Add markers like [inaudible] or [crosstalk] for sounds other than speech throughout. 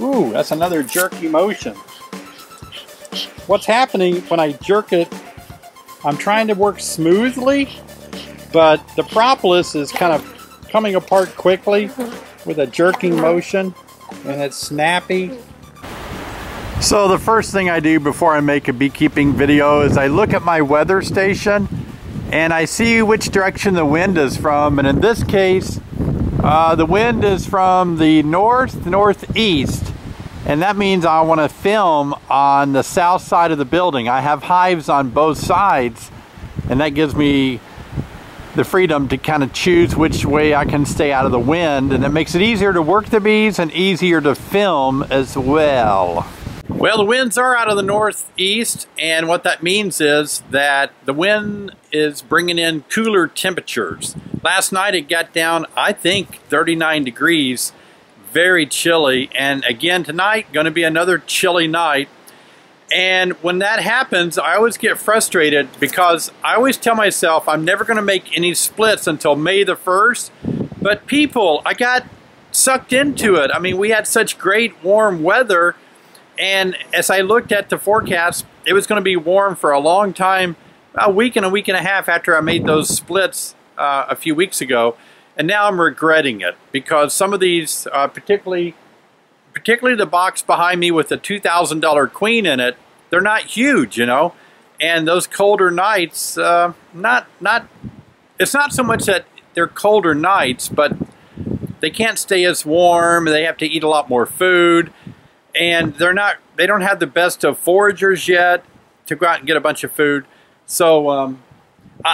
Ooh, that's another jerky motion. What's happening when I jerk it, I'm trying to work smoothly, but the propolis is kind of coming apart quickly with a jerking motion, and it's snappy. So the first thing I do before I make a beekeeping video is I look at my weather station and I see which direction the wind is from. And in this case, uh, the wind is from the north, northeast. And that means I want to film on the south side of the building. I have hives on both sides and that gives me the freedom to kind of choose which way I can stay out of the wind and it makes it easier to work the bees and easier to film as well. Well, the winds are out of the northeast, and what that means is that the wind is bringing in cooler temperatures. Last night it got down, I think, 39 degrees, very chilly, and again tonight, going to be another chilly night. And when that happens, I always get frustrated because I always tell myself I'm never going to make any splits until May the 1st. But people, I got sucked into it. I mean, we had such great warm weather and as I looked at the forecast, it was going to be warm for a long time, a week and a week and a half after I made those splits uh, a few weeks ago. And now I'm regretting it because some of these, uh, particularly particularly the box behind me with the $2,000 queen in it, they're not huge, you know. And those colder nights, uh, not, not, it's not so much that they're colder nights, but they can't stay as warm. They have to eat a lot more food and they're not they don't have the best of foragers yet to go out and get a bunch of food so um,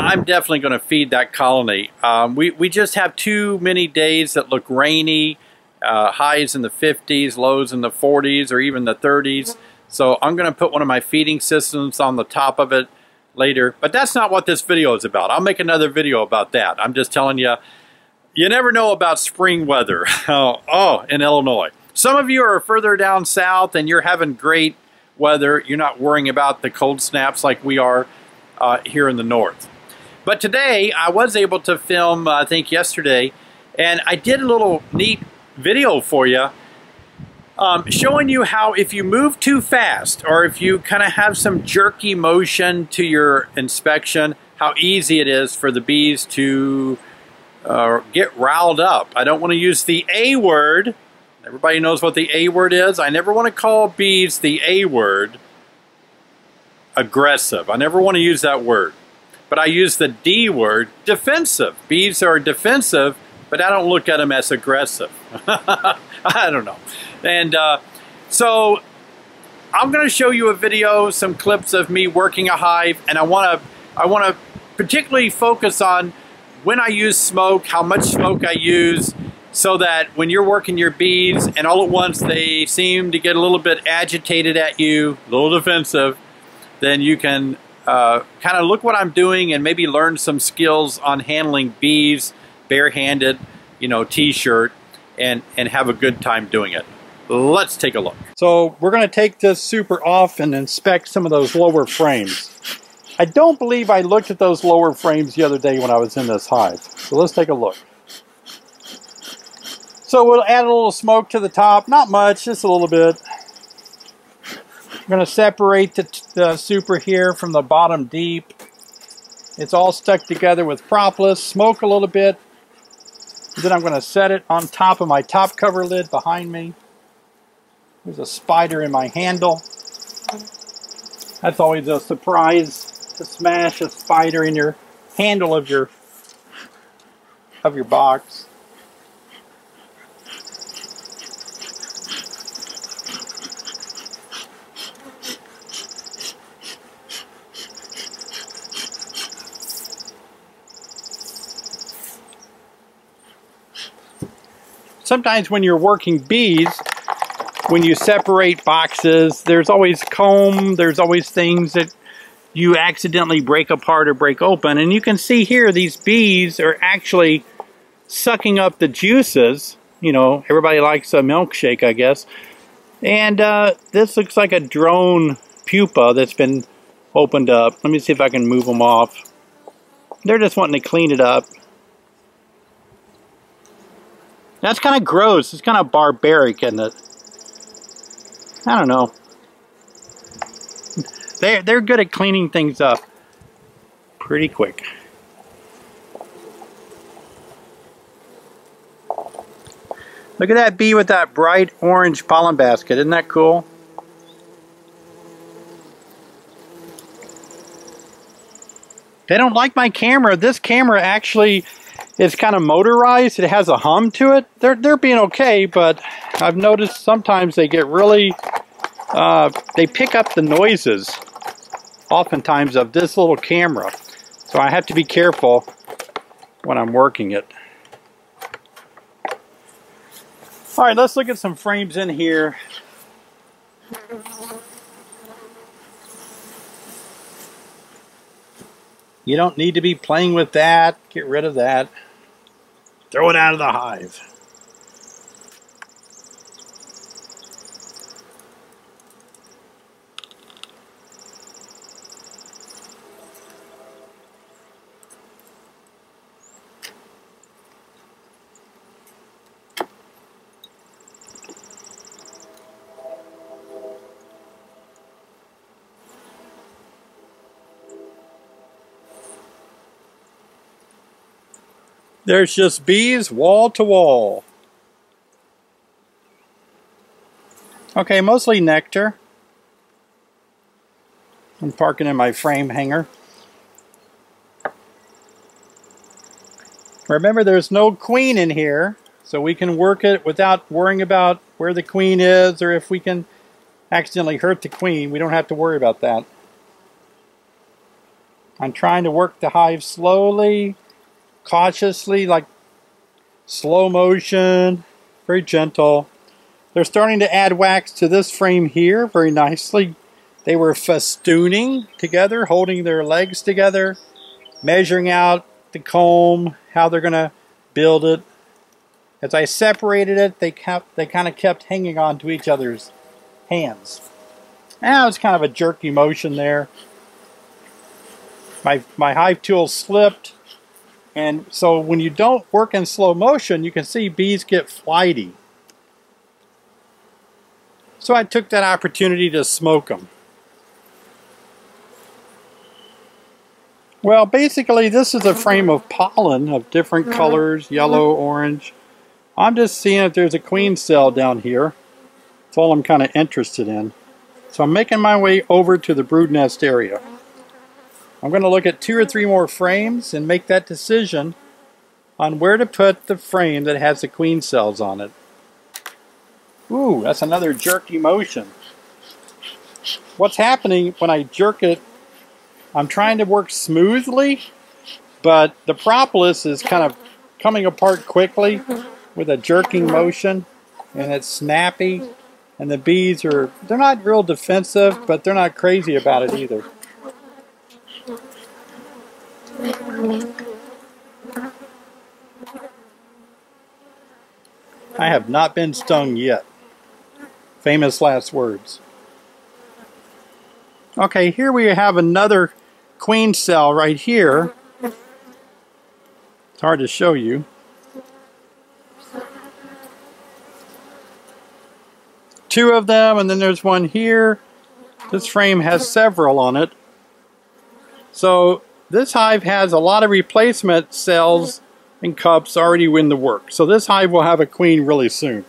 I'm definitely going to feed that colony. Um, we, we just have too many days that look rainy uh, highs in the 50s lows in the 40s or even the 30s so I'm going to put one of my feeding systems on the top of it later. But that's not what this video is about. I'll make another video about that. I'm just telling you you never know about spring weather. Oh, [laughs] oh in Illinois. Some of you are further down south and you're having great weather. You're not worrying about the cold snaps like we are uh, here in the north. But today I was able to film, uh, I think yesterday, and I did a little neat video for you um, showing you how if you move too fast or if you kind of have some jerky motion to your inspection, how easy it is for the bees to uh, get riled up. I don't want to use the A word Everybody knows what the A word is. I never want to call bees the A word aggressive. I never want to use that word. But I use the D word, defensive. Bees are defensive, but I don't look at them as aggressive. [laughs] I don't know. And uh, so I'm going to show you a video, some clips of me working a hive, and I want to I want to particularly focus on when I use smoke, how much smoke I use, so that when you're working your bees and all at once they seem to get a little bit agitated at you, a little defensive, then you can uh, kind of look what I'm doing and maybe learn some skills on handling bees barehanded, you know, t-shirt and, and have a good time doing it. Let's take a look. So we're going to take this super off and inspect some of those lower frames. I don't believe I looked at those lower frames the other day when I was in this hive. So let's take a look. So we'll add a little smoke to the top, not much, just a little bit. I'm going to separate the, the super here from the bottom deep. It's all stuck together with propolis. Smoke a little bit. Then I'm going to set it on top of my top cover lid behind me. There's a spider in my handle. That's always a surprise to smash a spider in your handle of your of your box. Sometimes when you're working bees, when you separate boxes, there's always comb, there's always things that you accidentally break apart or break open. And you can see here, these bees are actually sucking up the juices. You know, everybody likes a milkshake, I guess. And uh, this looks like a drone pupa that's been opened up. Let me see if I can move them off. They're just wanting to clean it up. That's kind of gross. It's kind of barbaric, isn't it? I don't know. They're, they're good at cleaning things up pretty quick. Look at that bee with that bright orange pollen basket. Isn't that cool? They don't like my camera. This camera actually is kind of motorized. It has a hum to it. They're, they're being okay, but I've noticed sometimes they get really, uh, they pick up the noises oftentimes of this little camera. So I have to be careful when I'm working it. All right, let's look at some frames in here. You don't need to be playing with that. Get rid of that. Throw it out of the hive. There's just bees wall to wall. Okay, mostly nectar. I'm parking in my frame hanger. Remember, there's no queen in here, so we can work it without worrying about where the queen is or if we can accidentally hurt the queen. We don't have to worry about that. I'm trying to work the hive slowly cautiously, like slow motion, very gentle. They're starting to add wax to this frame here very nicely. They were festooning together, holding their legs together, measuring out the comb, how they're going to build it. As I separated it, they kept they kind of kept hanging on to each other's hands. Now it's kind of a jerky motion there. My my hive tool slipped. And so when you don't work in slow motion, you can see bees get flighty. So I took that opportunity to smoke them. Well, basically this is a frame of pollen of different uh-huh. colors, yellow, uh-huh. orange. I'm just seeing if there's a queen cell down here. That's all I'm kind of interested in. So I'm making my way over to the brood nest area. I'm going to look at two or three more frames and make that decision on where to put the frame that has the queen cells on it. Ooh, that's another jerky motion. What's happening when I jerk it, I'm trying to work smoothly, but the propolis is kind of coming apart quickly with a jerking motion, and it's snappy, and the bees are, they're not real defensive, but they're not crazy about it either. I have not been stung yet. Famous last words. Okay, here we have another queen cell right here. It's hard to show you. Two of them, and then there's one here. This frame has several on it. So this hive has a lot of replacement cells and cups already in the work. So this hive will have a queen really soon.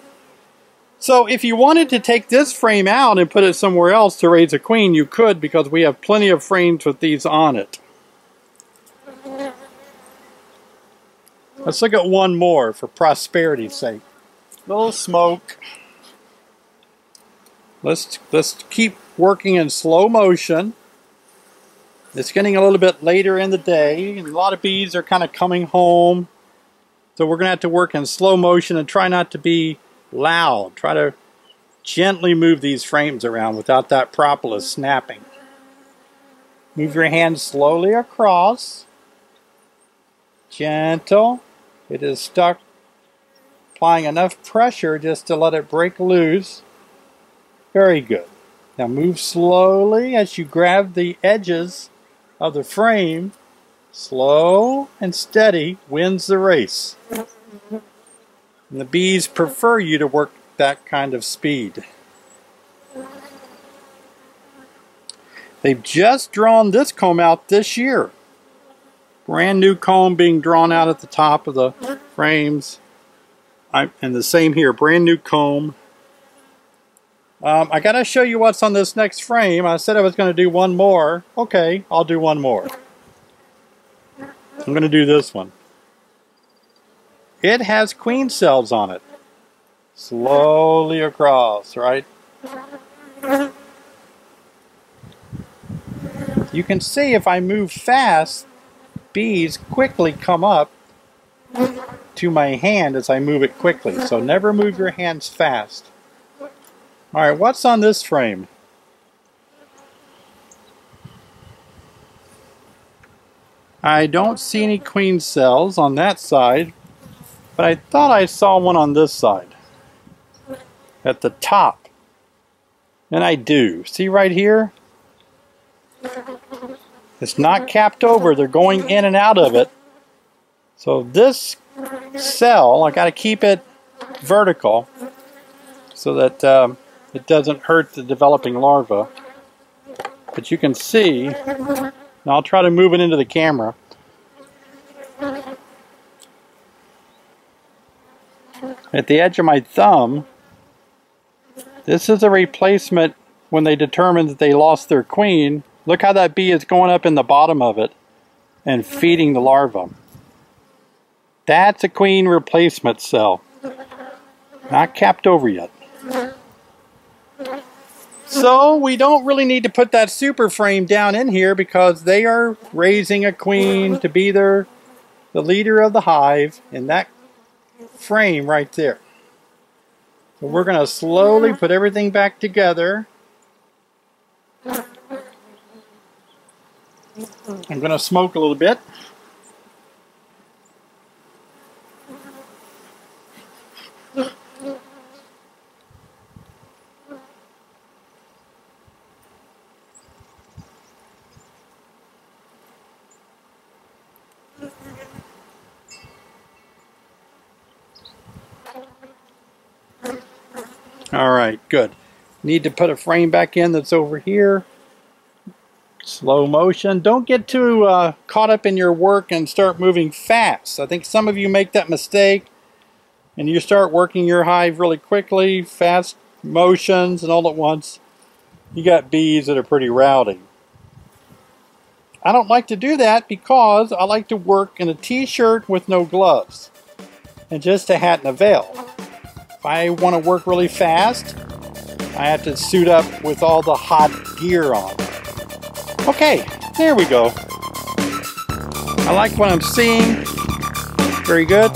So if you wanted to take this frame out and put it somewhere else to raise a queen, you could because we have plenty of frames with these on it. Let's look at one more for prosperity's sake. A Little smoke. Let's, let's keep working in slow motion. It's getting a little bit later in the day, and a lot of bees are kind of coming home. So we're going to have to work in slow motion and try not to be loud. Try to gently move these frames around without that propolis snapping. Move your hand slowly across. Gentle. It is stuck. Applying enough pressure just to let it break loose. Very good. Now move slowly as you grab the edges of the frame, slow and steady wins the race. And the bees prefer you to work that kind of speed. They've just drawn this comb out this year. Brand new comb being drawn out at the top of the frames. I'm, and the same here, brand new comb. Um, I gotta show you what's on this next frame. I said I was gonna do one more. Okay, I'll do one more. I'm gonna do this one. It has queen cells on it. Slowly across, right? You can see if I move fast, bees quickly come up to my hand as I move it quickly. So never move your hands fast. Alright, what's on this frame? I don't see any queen cells on that side, but I thought I saw one on this side. At the top. And I do. See right here? It's not capped over. They're going in and out of it. So this cell, I got to keep it vertical so that um, it doesn't hurt the developing larva. But you can see, now I'll try to move it into the camera. At the edge of my thumb, this is a replacement when they determined that they lost their queen. Look how that bee is going up in the bottom of it and feeding the larva. That's a queen replacement cell. Not capped over yet. So we don't really need to put that super frame down in here because they are raising a queen to be their the leader of the hive in that frame right there. So we're going to slowly put everything back together. I'm going to smoke a little bit. All right, good. Need to put a frame back in that's over here. Slow motion. Don't get too uh, caught up in your work and start moving fast. I think some of you make that mistake and you start working your hive really quickly, fast motions and all at once. You got bees that are pretty rowdy. I don't like to do that because I like to work in a t-shirt with no gloves and just a hat and a veil. If I want to work really fast, I have to suit up with all the hot gear on. Okay, there we go. I like what I'm seeing. Very good.